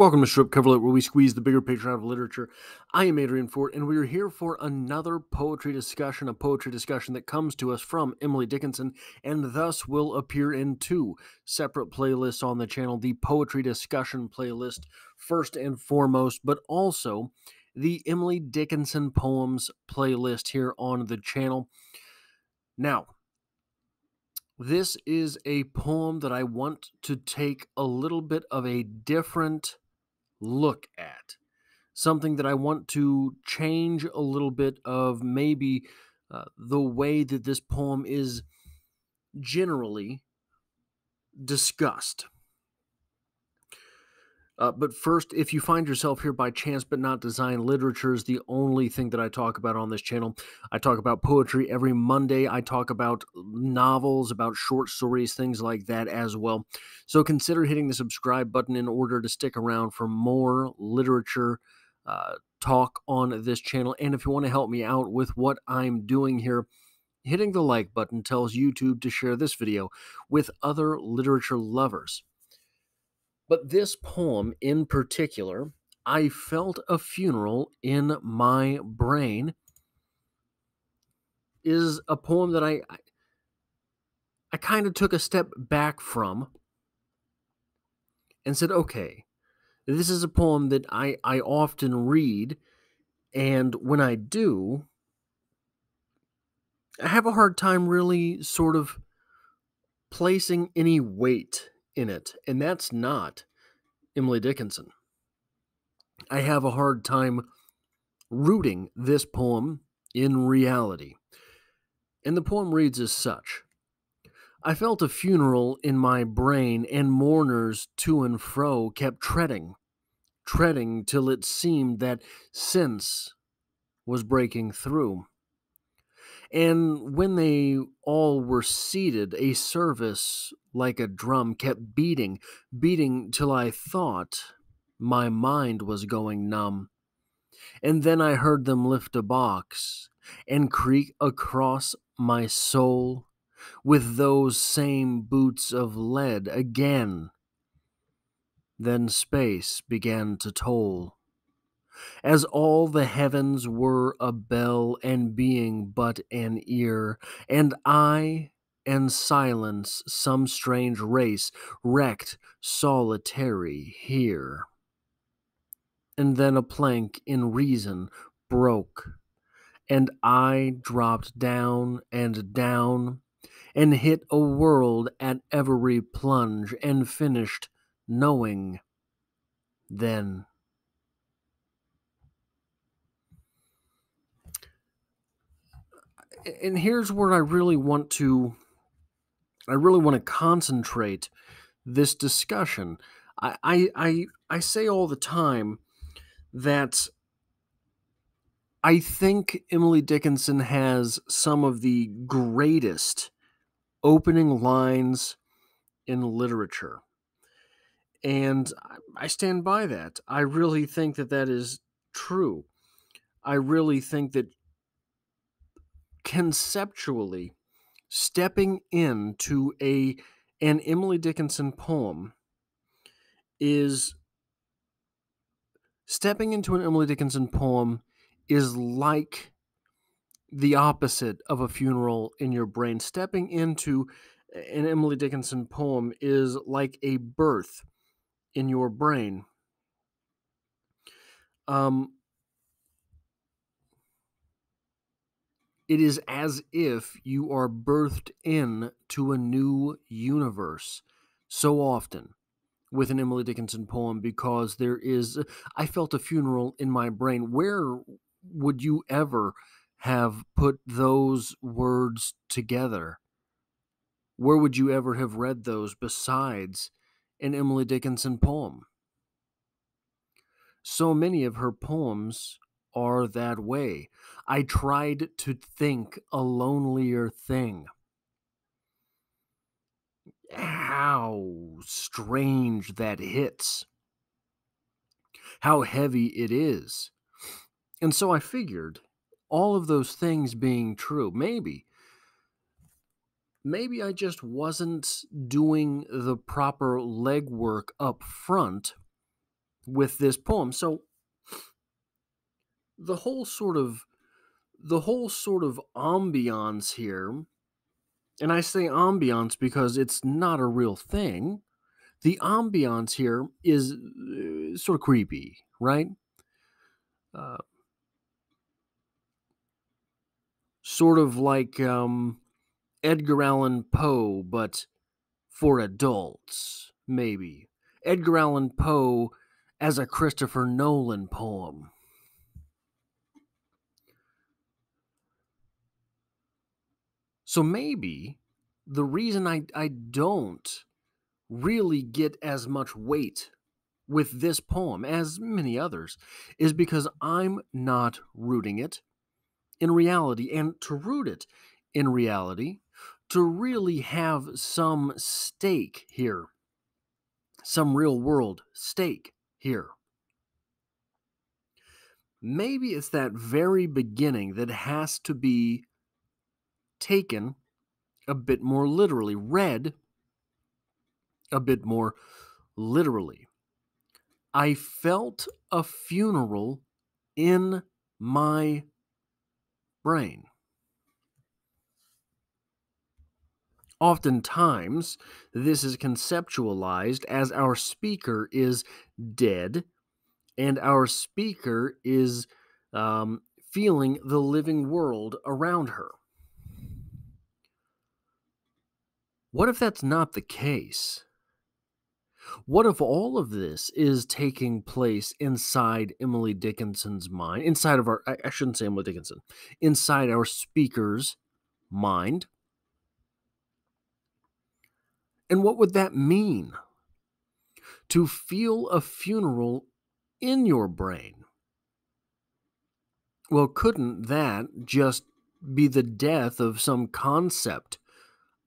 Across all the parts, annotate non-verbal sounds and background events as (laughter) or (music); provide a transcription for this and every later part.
Welcome to Stripped Cover Lit, where we squeeze the bigger picture out of literature. I am Adrian Fort, and we are here for another poetry discussion, a poetry discussion that comes to us from Emily Dickinson, and thus will appear in two separate playlists on the channel the poetry discussion playlist, first and foremost, but also the Emily Dickinson Poems playlist here on the channel. Now, this is a poem that I want to take a little bit of a different look at. Something that I want to change a little bit of maybe uh, the way that this poem is generally discussed. Uh, but first, if you find yourself here by chance but not design, literature is the only thing that I talk about on this channel. I talk about poetry every Monday. I talk about novels, about short stories, things like that as well. So consider hitting the subscribe button in order to stick around for more literature uh, talk on this channel. And if you want to help me out with what I'm doing here, hitting the like button tells YouTube to share this video with other literature lovers. But this poem in particular, I felt a funeral in my brain, is a poem that I I, I kind of took a step back from and said, okay, this is a poem that I, I often read, and when I do, I have a hard time really sort of placing any weight in it, and that's not Emily Dickinson. I have a hard time rooting this poem in reality. And the poem reads as such I felt a funeral in my brain, and mourners to and fro kept treading, treading till it seemed that sense was breaking through. And when they all were seated, a service like a drum kept beating, beating till I thought my mind was going numb. And then I heard them lift a box and creak across my soul with those same boots of lead again. Then space began to toll as all the heavens were a bell and being but an ear, and I and silence some strange race wrecked solitary here. And then a plank in reason broke, and I dropped down and down, and hit a world at every plunge, and finished knowing then. And here's where I really want to I really want to concentrate this discussion. I I I, I say all the time that I think Emily Dickinson has some of the greatest opening lines in literature. And I stand by that. I really think that that is true. I really think that conceptually stepping into a an Emily Dickinson poem is stepping into an Emily Dickinson poem is like the opposite of a funeral in your brain. Stepping into an Emily Dickinson poem is like a birth in your brain. Um, It is as if you are birthed in to a new universe so often with an Emily Dickinson poem because there is I felt a funeral in my brain. Where would you ever have put those words together? Where would you ever have read those besides an Emily Dickinson poem? So many of her poems are that way. I tried to think a lonelier thing. How strange that hits. How heavy it is. And so I figured, all of those things being true, maybe, maybe I just wasn't doing the proper legwork up front with this poem. So the whole sort of the whole sort of ambiance here, and I say ambiance because it's not a real thing. The ambiance here is uh, sort of creepy, right? Uh, sort of like um, Edgar Allan Poe, but for adults, maybe. Edgar Allan Poe as a Christopher Nolan poem. So maybe the reason I, I don't really get as much weight with this poem as many others is because I'm not rooting it in reality. And to root it in reality, to really have some stake here, some real world stake here. Maybe it's that very beginning that has to be taken a bit more literally, read a bit more literally. I felt a funeral in my brain. Oftentimes, this is conceptualized as our speaker is dead and our speaker is um, feeling the living world around her. What if that's not the case? What if all of this is taking place inside Emily Dickinson's mind, inside of our, I shouldn't say Emily Dickinson, inside our speaker's mind? And what would that mean? To feel a funeral in your brain. Well, couldn't that just be the death of some concept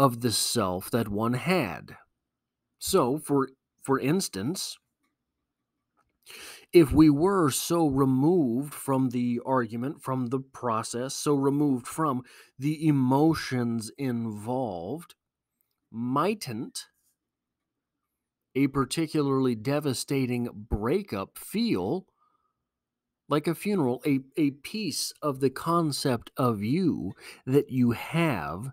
of the self that one had? So, for for instance, if we were so removed from the argument, from the process, so removed from the emotions involved, mightn't a particularly devastating breakup feel like a funeral, a, a piece of the concept of you that you have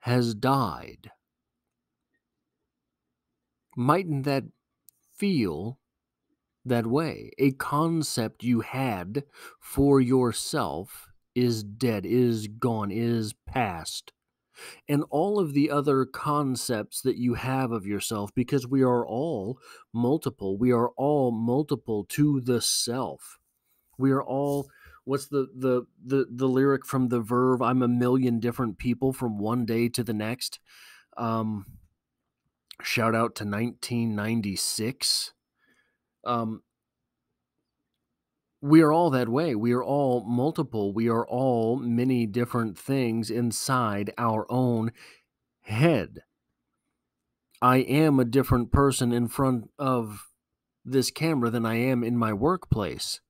has died? Mightn't that feel that way? A concept you had for yourself is dead, is gone, is past and all of the other concepts that you have of yourself because we are all multiple we are all multiple to the self we are all what's the the the, the lyric from the verve i'm a million different people from one day to the next um shout out to 1996 um we are all that way. We are all multiple. We are all many different things inside our own head. I am a different person in front of this camera than I am in my workplace.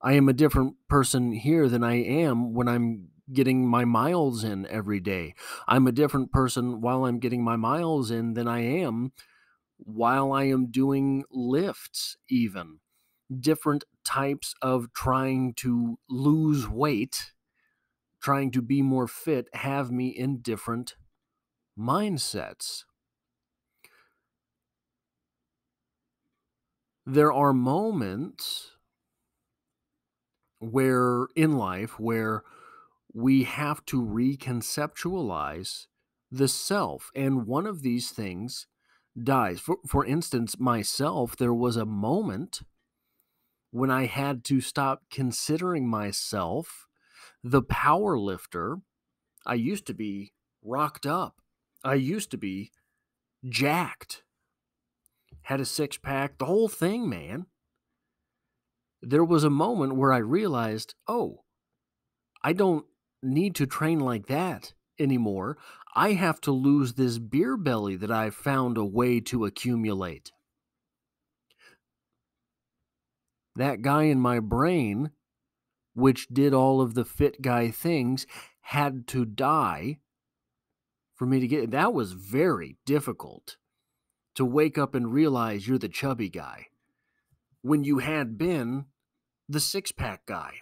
I am a different person here than I am when I'm getting my miles in every day. I'm a different person while I'm getting my miles in than I am while I am doing lifts, even different types of trying to lose weight, trying to be more fit, have me in different mindsets. There are moments where in life where we have to reconceptualize the self. And one of these things dies. For, for instance, myself, there was a moment when I had to stop considering myself the power lifter I used to be rocked up. I used to be jacked. Had a six pack, the whole thing, man. There was a moment where I realized, oh, I don't need to train like that anymore. I have to lose this beer belly that I've found a way to accumulate. that guy in my brain, which did all of the fit guy things, had to die for me to get that was very difficult to wake up and realize you're the chubby guy. When you had been the six pack guy.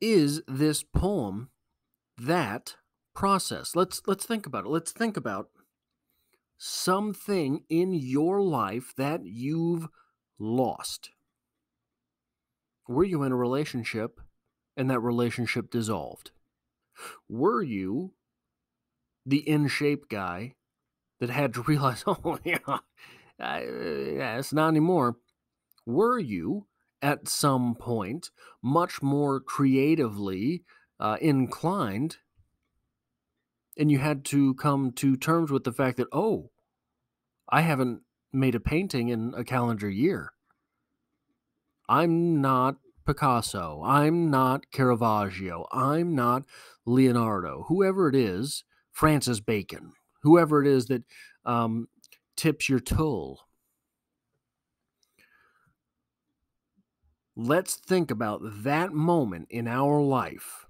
Is this poem that process? Let's let's think about it. Let's think about something in your life that you've lost. Were you in a relationship and that relationship dissolved? Were you the in shape guy that had to (laughs) realize, oh, yeah, I, yeah, it's not anymore? Were you at some point much more creatively uh, inclined and you had to come to terms with the fact that, oh, I haven't made a painting in a calendar year. I'm not Picasso. I'm not Caravaggio. I'm not Leonardo. Whoever it is, Francis Bacon, whoever it is that um, tips your tool. Let's think about that moment in our life,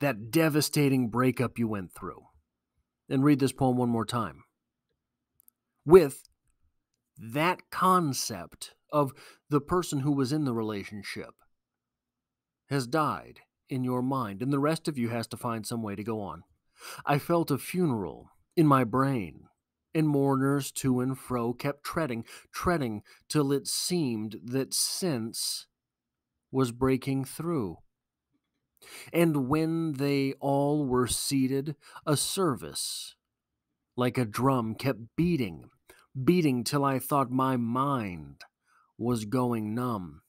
that devastating breakup you went through. And read this poem one more time. With that concept of the person who was in the relationship has died in your mind, and the rest of you has to find some way to go on. I felt a funeral in my brain, and mourners to and fro kept treading, treading, till it seemed that sense was breaking through. And when they all were seated, a service, like a drum, kept beating, beating till I thought my mind was going numb.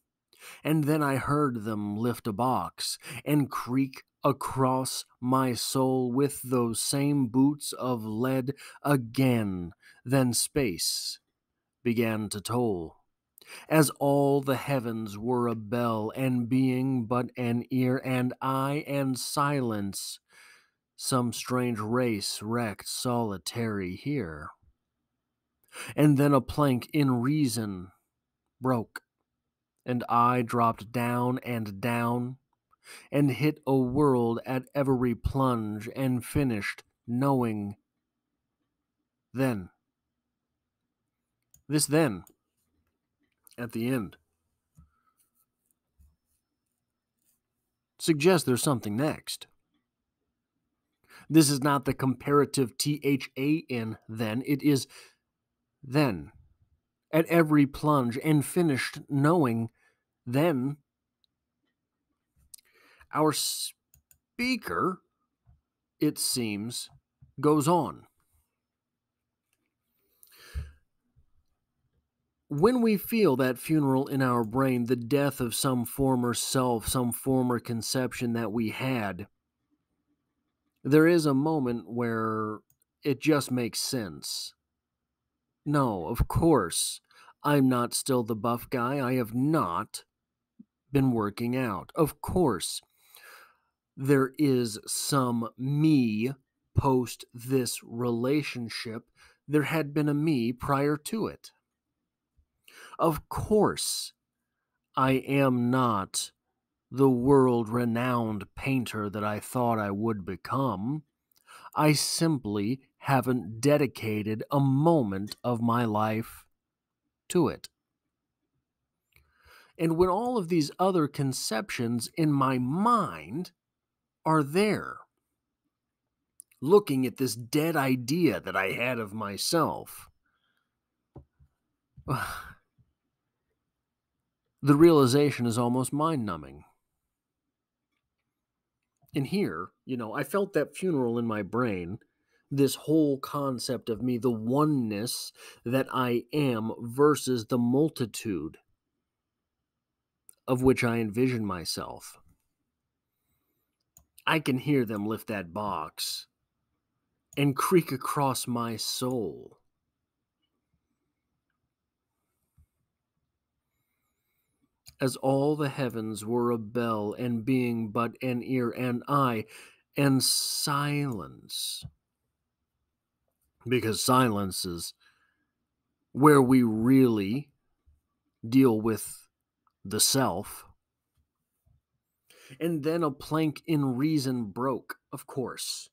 And then I heard them lift a box and creak across my soul with those same boots of lead again. Then space began to toll. As all the heavens were a bell, and being but an ear, and I and silence, some strange race wrecked solitary here. And then a plank in reason broke, and I dropped down and down, and hit a world at every plunge, and finished knowing. Then, this then, at the end, suggests there's something next. This is not the comparative T H A N then, it is then at every plunge and finished knowing then our speaker, it seems, goes on. When we feel that funeral in our brain, the death of some former self, some former conception that we had, there is a moment where it just makes sense. No, of course, I'm not still the buff guy. I have not been working out. Of course, there is some me post this relationship. There had been a me prior to it. Of course, I am not the world renowned painter that I thought I would become. I simply haven't dedicated a moment of my life to it. And when all of these other conceptions in my mind are there, looking at this dead idea that I had of myself, (sighs) the realization is almost mind numbing. And here, you know, I felt that funeral in my brain this whole concept of me, the oneness that I am versus the multitude of which I envision myself. I can hear them lift that box and creak across my soul. As all the heavens were a bell, and being but an ear and I, and silence because silence is where we really deal with the self. And then a plank in reason broke, of course.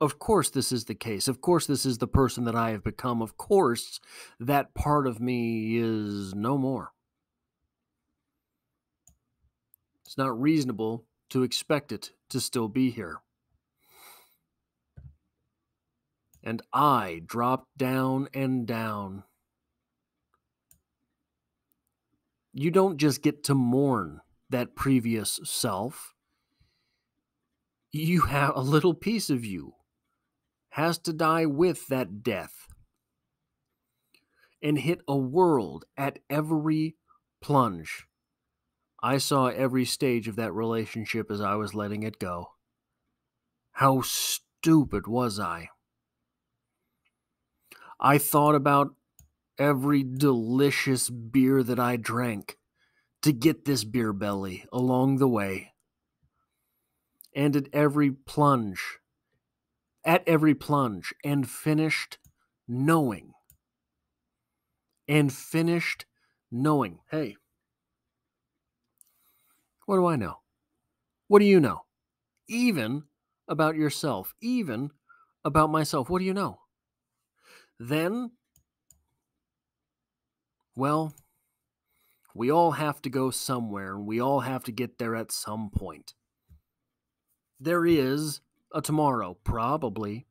Of course, this is the case. Of course, this is the person that I have become. Of course, that part of me is no more. It's not reasonable to expect it to still be here. And I dropped down and down. You don't just get to mourn that previous self. You have a little piece of you has to die with that death and hit a world at every plunge. I saw every stage of that relationship as I was letting it go. How stupid was I? I thought about every delicious beer that I drank to get this beer belly along the way. And at every plunge, at every plunge, and finished knowing. And finished knowing. Hey, what do I know? What do you know? Even about yourself, even about myself. What do you know? Then, well, we all have to go somewhere and we all have to get there at some point. There is a tomorrow, probably.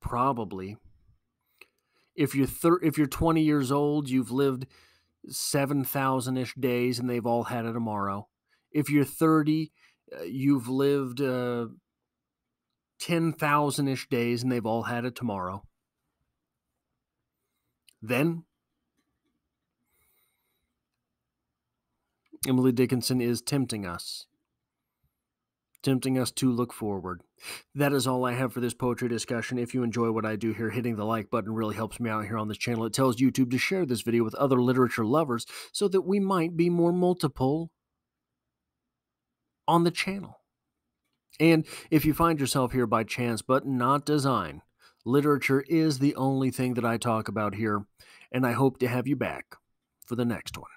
Probably if you're thir- if you're 20 years old, you've lived 7,000-ish days and they've all had a tomorrow. If you're 30, uh, you've lived uh, 10,000-ish days and they've all had a tomorrow. Then Emily Dickinson is tempting us tempting us to look forward. That is all I have for this poetry discussion. If you enjoy what I do here, hitting the like button really helps me out here on this channel. It tells YouTube to share this video with other literature lovers so that we might be more multiple on the channel. And if you find yourself here by chance but not design, literature is the only thing that I talk about here, and I hope to have you back for the next one.